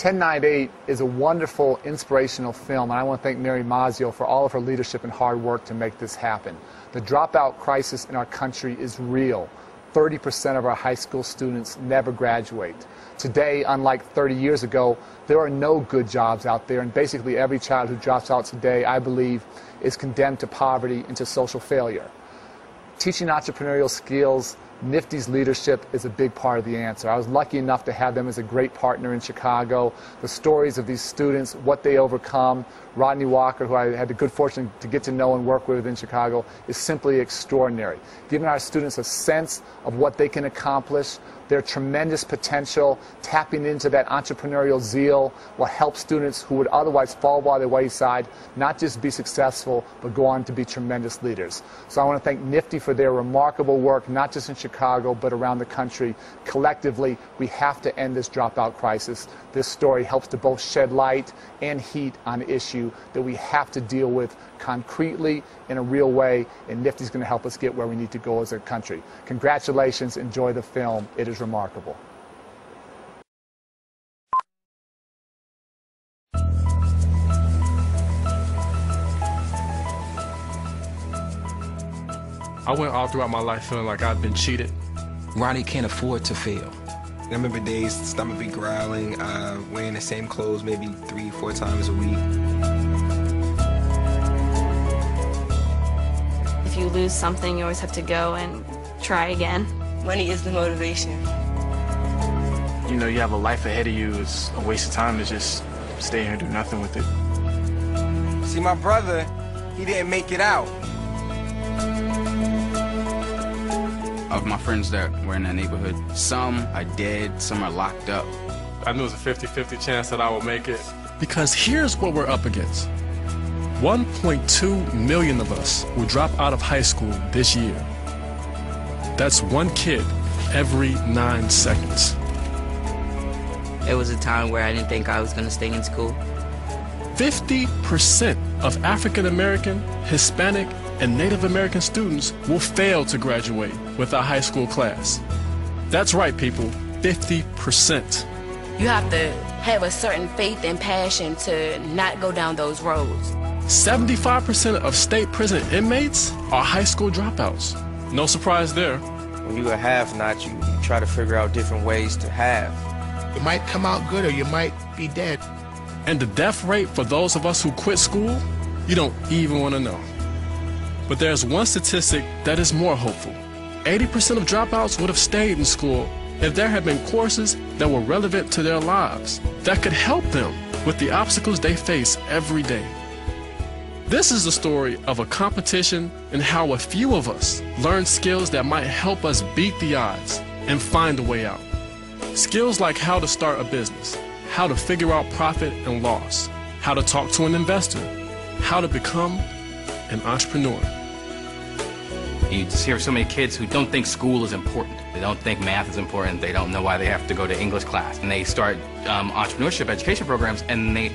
Ten9Eight is a wonderful, inspirational film, and I want to thank Mary Mazzio for all of her leadership and hard work to make this happen. The dropout crisis in our country is real. 30% of our high school students never graduate. Today, unlike 30 years ago, there are no good jobs out there, and basically every child who drops out today, I believe, is condemned to poverty and to social failure. Teaching entrepreneurial skills NFTE's leadership is a big part of the answer. I was lucky enough to have them as a great partner in Chicago. The stories of these students, what they overcome, Rodney Walker, who I had the good fortune to get to know and work with in Chicago, is simply extraordinary. Giving our students a sense of what they can accomplish, their tremendous potential, tapping into that entrepreneurial zeal will help students who would otherwise fall by the wayside not just be successful, but go on to be tremendous leaders. So I want to thank NFTE for their remarkable work, not just in Chicago, but around the country. Collectively, we have to end this dropout crisis. This story helps to both shed light and heat on the issue that we have to deal with concretely in a real way, and NFTE's going to help us get where we need to go as a country. Congratulations, enjoy the film. It is remarkable. I went all throughout my life feeling like I'd been cheated. Ronnie can't afford to fail. I remember days, stomach be growling, uh, wearing the same clothes maybe three, four times a week. If you lose something, you always have to go and try again. Money is the motivation. You know, you have a life ahead of you. It's a waste of time to just stay here and do nothing with it. See, my brother, he didn't make it out. Of my friends that were in that neighborhood, some are dead, some are locked up. I knew it was a 50-50 chance that I would make it. Because here's what we're up against. 1.2 million of us will drop out of high school this year. That's one kid every nine seconds. It was a time where I didn't think I was going to stay in school. 50% of African American, Hispanic, and Native American students will fail to graduate with a high school class. That's right, people, 50%. You have to have a certain faith and passion to not go down those roads. 75% of state prison inmates are high school dropouts. No surprise there. When you a have not, you, you try to figure out different ways to have. You might come out good or you might be dead. And the death rate for those of us who quit school, you don't even want to know. But there's one statistic that is more hopeful. 80% of dropouts would have stayed in school if there had been courses that were relevant to their lives, that could help them with the obstacles they face every day. This is the story of a competition and how a few of us learn skills that might help us beat the odds and find a way out. Skills like how to start a business, how to figure out profit and loss, how to talk to an investor, how to become an entrepreneur. You just hear so many kids who don't think school is important. They don't think math is important. They don't know why they have to go to English class. And they start um, entrepreneurship education programs and they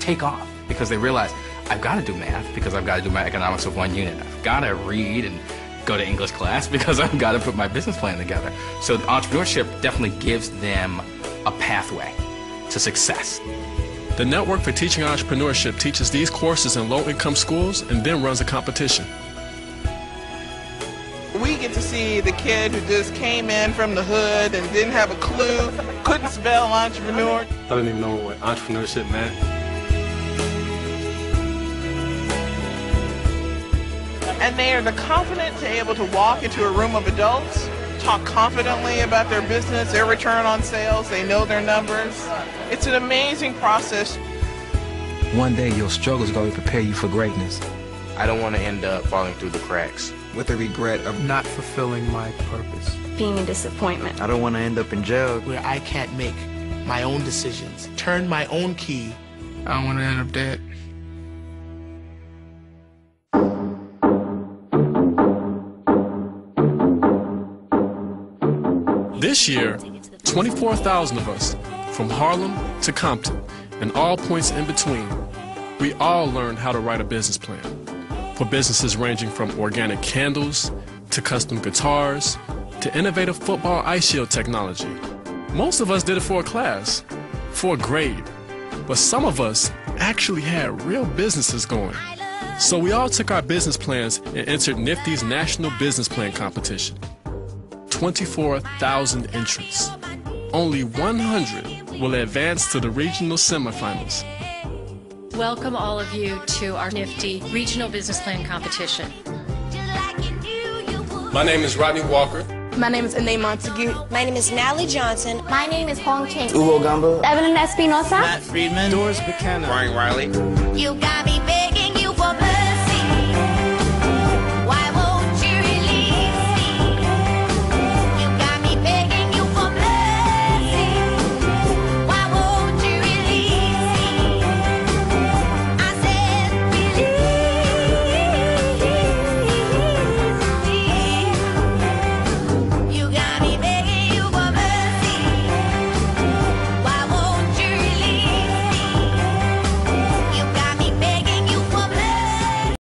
take off because they realize I've got to do math because I've got to do my economics of one unit. I've got to read and go to English class because I've got to put my business plan together. So entrepreneurship definitely gives them a pathway to success. The Network for Teaching Entrepreneurship teaches these courses in low-income schools and then runs a competition. We get to see the kid who just came in from the hood and didn't have a clue, couldn't spell entrepreneur. I didn't even know what entrepreneurship meant. And they are the confident to able to walk into a room of adults, talk confidently about their business, their return on sales, they know their numbers. It's an amazing process. One day your struggles are going to prepare you for greatness. I don't want to end up falling through the cracks. With the regret of not fulfilling my purpose. Being a disappointment. I don't want to end up in jail. Where I can't make my own decisions, turn my own key. I don't want to end up dead. This year, 24,000 of us, from Harlem to Compton, and all points in between, we all learned how to write a business plan. For businesses ranging from organic candles to custom guitars to innovative football ice shield technology. Most of us did it for a class, for a grade. But some of us actually had real businesses going. So we all took our business plans and entered NFTE's National Business Plan Competition. 24,000 entrants. Only 100 will advance to the regional semifinals. Welcome all of you to our NFTE Regional Business Plan Competition. My name is Rodney Walker. My name is Anae Montague. My name is Natalie Johnson. My name is Hong Cheng. Ugo Gamba. Evelyn Espinosa. Matt Friedman. Doris Buchanan. Brian Riley. You got